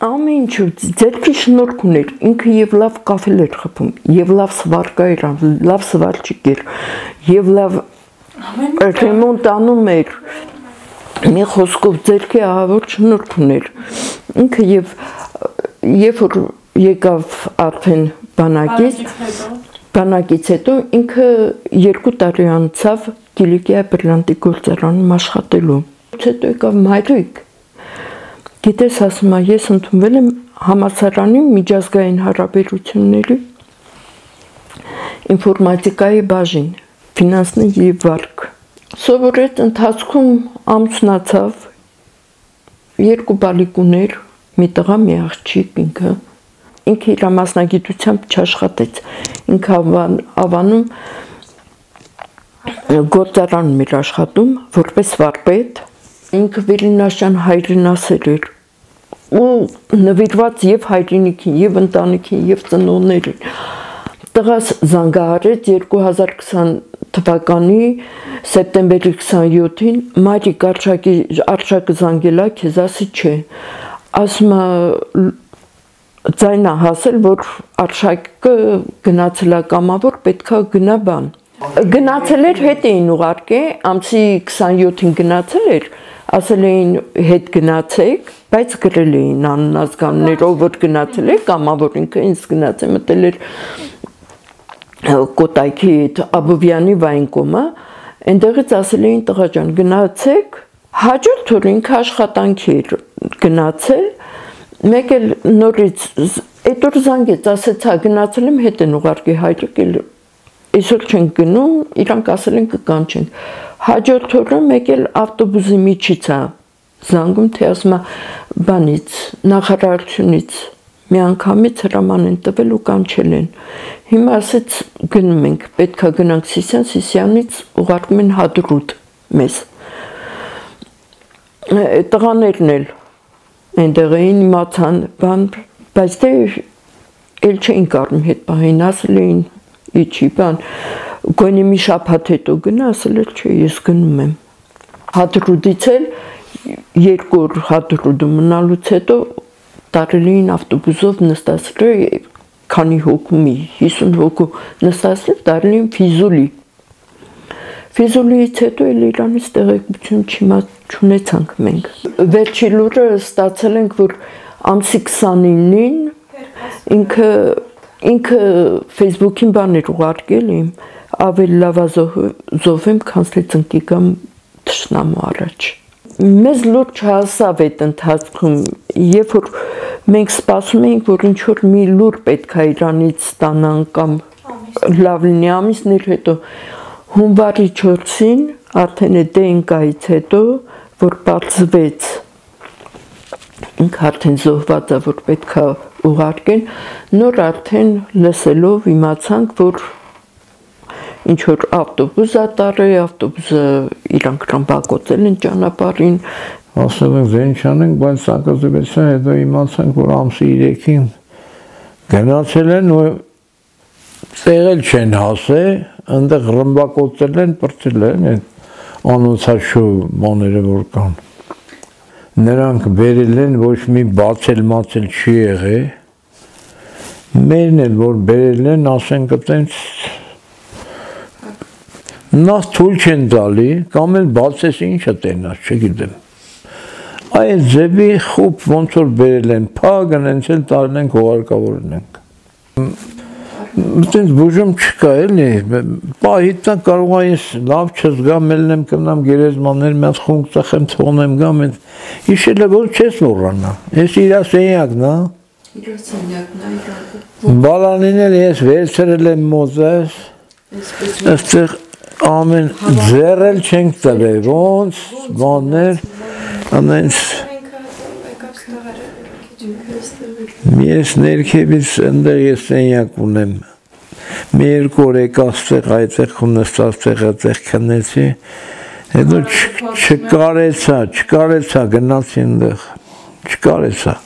ամեն ինչ ձերքի շնորհք ուներ ինքը եւ լավ կաֆել էր խփում եւ լավ սվարկա էր լավ սվարչիկ էր եւ լավ ռեմոնտ անում էր մի խոսքով ձերքի ահավոր շնորհք ուներ ինքը եւ երբ որ եկավ արդեն բանակից բանակից հետո ինքը երկու տարի անցավ Կիլիկիա բրլանդի գործարանում աշխատելու հետո եկավ մայրիկ Գիտես, ասում եմ, ես ընդունվել եմ համասարանի միջազգային հարաբերությունների ինֆորմատիկայի բաժին, ֆինանսների եւ վարկ։ Սովորեց ընթացքում ամուսնացավ երկու բալիկուներ, մի տղա, մի աղջիկ ինքը։ Ինքը իր մասնագիտությամբ չաշխատեց։ Ինքը ավանում գործարանում էր աշխատում որպես վարպետ ինքը Վերինաշյան հայրենասեր էր ու նվիրված եւ հայրենիքին եւ ընտանիքին եւ ծնողներին տղաս զանգահարեց 2020 թվականի սեպտեմբերի 27-ին մայրիկ արշակի արշակը զանգելա քեզ ասի չէ ասում ձայնա հասել որ արշակը գնացել է կամավոր պետքա գնա բան գնացել էր հետ էին ուղարկե ամսի 27-ին գնացել էր ասել էին հետ գնացեք, բայց գրել էին աննազգաններով, որ գնացել եք, կամ որ ինքը ինձ գնաց է մտել էր կոտայքի Աբովյանի վայնկոմը, այնտեղից ասել էին տղա ջան, գնացեք, հաջորդ օր ինքը աշխատանքի էր գնացել, մեկ էլ նորից այդ օր զանգեց, ասեց, հա գնացել եմ հետ են ուղարկի հայրիկ էլ այսօր չենք գնում, իրանք ասել են կկանչենք։ Հաջորդ օրը մեկ էլ ավտոբուսի միջից է զանգում, թե ասում է բանից, նախարարությունից մի անգամից հրաման են տվել ու կանչել են։ Հիմա ասեց գնում ենք, պետքա գնանք Սիսյան, Սիսյանից ուղարկում են հադրուտ մեզ։ Տղաներն էլ այնտեղ էին իմացան, բան, բայց դե էլ չէին կարում հետ պահին, ասել էին իջի բան գոնի մի շաբաթ հետո գնա ասել էր չէ ես գնում եմ հադրուդից էլ երկու օր հադրուդը մնալուց հետո տարելին ավտոբուսով նստացրել քանի հոգու մի 50 հոգու նստացրել տարելին ֆիզուլի Ֆիզուլիից հետո էլ Իրանից տեղեկություն չունեցանք մենք։ Վերջի լուրը ստացել ենք, որ ամսի 29-ին ինքը ինքը Facebook-ին բաներ ուղարկել իմ ավելի լավազով եմ քանսլի ծնկի կամ թշնամու առաջ մեզ լուրջ հասավ այդ ընթացքում երբ որ մենք սպասում էինք որ ինչ որ մի լուր պետք է Իրանից ստանան կամ լավ լինի ամիսներ հետո հունվարի 4-ին արդեն այդ դենկայից հետո որ բացվեց ինքը արդեն զոհված է որ պետքա ուղարկեն նոր արդեն լսելով իմացանք որ ինչ որ ավտոբուս է տարել ավտոբուսը իրանք ռամբակոծել են ճանապարհին ասել են զեն չանենք բայց սակազբեցա հետո իմացանք որ ամսի 3-ին գնացել են ու ծեղել չեն հասե այնտեղ ռմբակոծել են բրծել են անոցաշու մաները որ կան նրանք բերել են ոչ մի բացել մացել չի եղել մերն էլ որ բերել են ասենք այտենց նախ թույլ չեն տալի կամ էլ բացես ինչա տենաս չգիտեմ այդ ձևի խուբ ոնց որ բերել են փագն հենց էլ տալն են հողարկավորնենք Մտենց բուժում չկա էլի, պահիտա կարող ես լավ չզգամ, ելնեմ կնամ գերեզմաններ, հատ խունկ ծախեմ, թողնեմ գամ, իշելը որ չես մոռանա։ Ես իր սենյակն է։ Իր սենյակն է, իրակը։ Բալանին էլ ես վերցրել եմ մոզես։ Այստեղ ամեն ձեռել չենք տվել, ոնց բաններ, ամենս Ես ներքևից ընդեղ ես սենյակ ունեմ։ Մի երկու օր եկա ստեղ այդտեղ ու նստած տեղ այդտեղ քնեցի։ Հետո չկարեցա, չկարեցա գնացի ընդեղ։ Չկարեցա։